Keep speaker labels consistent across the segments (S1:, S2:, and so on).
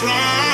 S1: bright.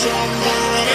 S1: check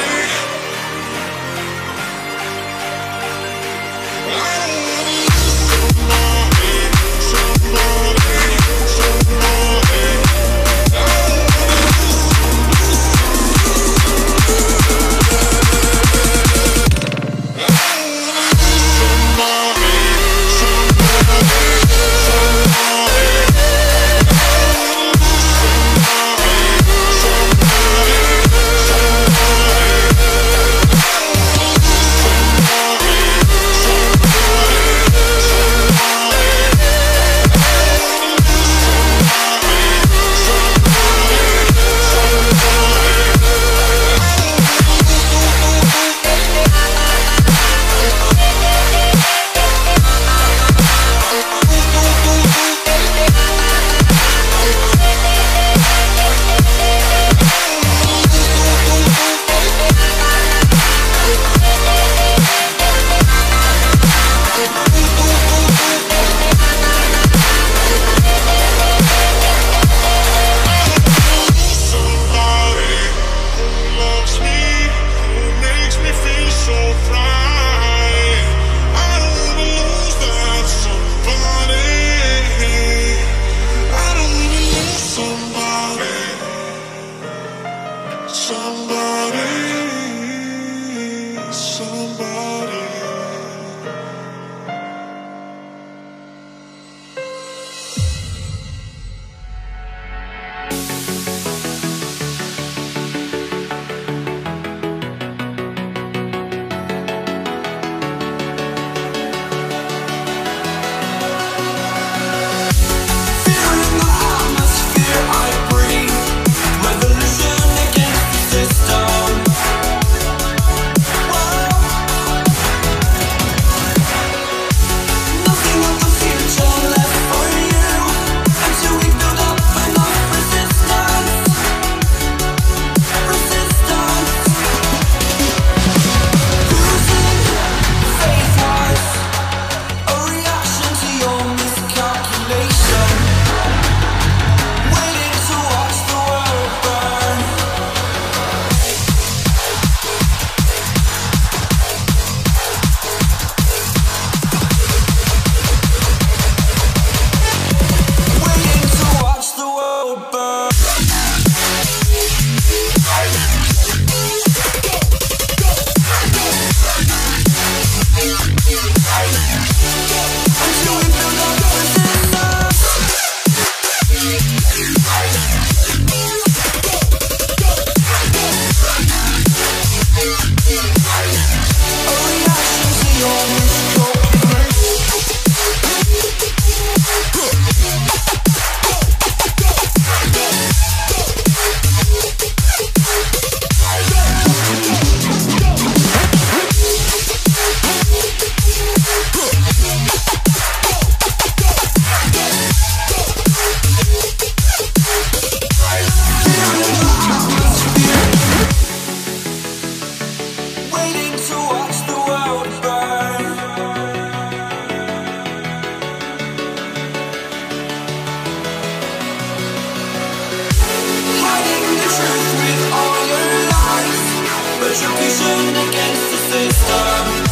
S1: somebody
S2: Contribution against the system.